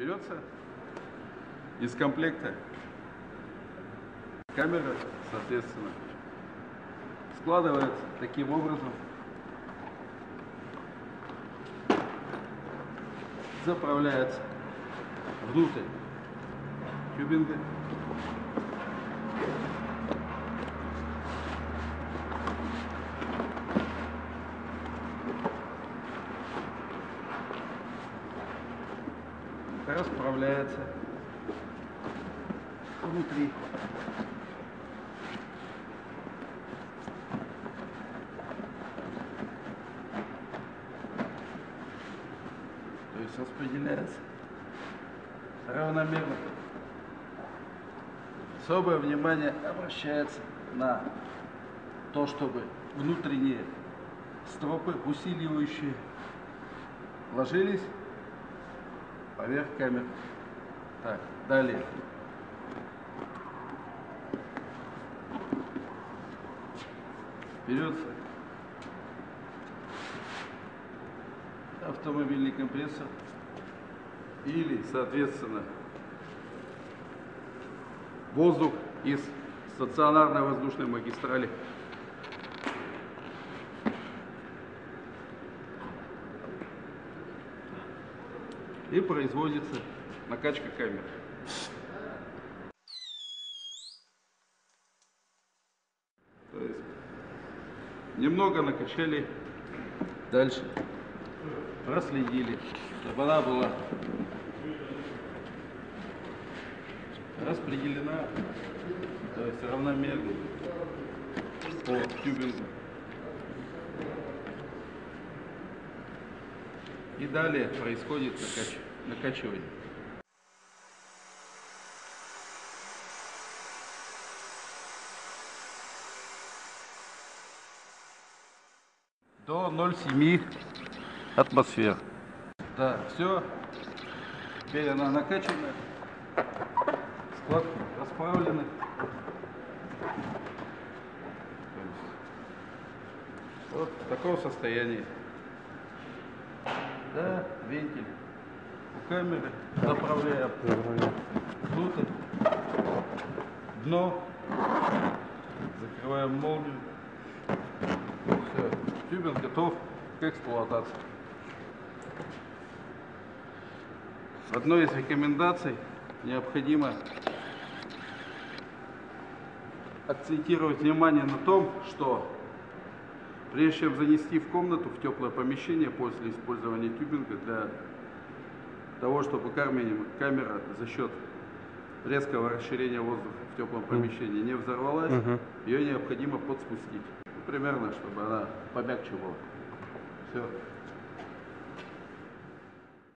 берется из комплекта камера, соответственно, складывается таким образом, заправляется внутрь тюбинга. Расправляется внутри. То есть распределяется равномерно. Особое внимание обращается на то, чтобы внутренние стропы усиливающие ложились поверх камер. Так, далее. Берется автомобильный компрессор или, соответственно, воздух из стационарной воздушной магистрали. И производится накачка камер. То есть немного накачали, дальше проследили, чтобы она была распределена, то есть равномерно по тюбингу. И далее происходит накач... накачивание. До 0,7 атмосфер. Да, все. Теперь она накачана. Складки расправлены. Вот в таком состоянии. Да, вентиль у камеры. Заправляем внутрь. Дно. Закрываем молнию. Все. Тюбинг готов к эксплуатации. Одной из рекомендаций необходимо акцентировать внимание на том, что прежде чем занести в комнату, в теплое помещение после использования тюбинга для того, чтобы камера за счет резкого расширения воздуха в теплом помещении не взорвалась, угу. ее необходимо подспустить. Ну, примерно, чтобы она помягче была. Все.